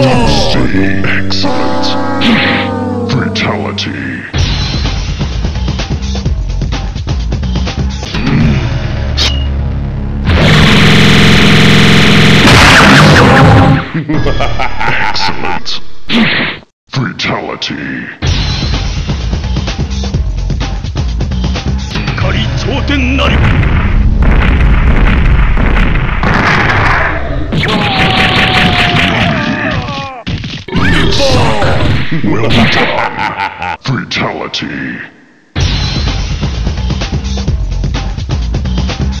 Devastating. Excellent. Fatality. Excellent. Fatality. Kari Choten Nari. will be done. Fatality.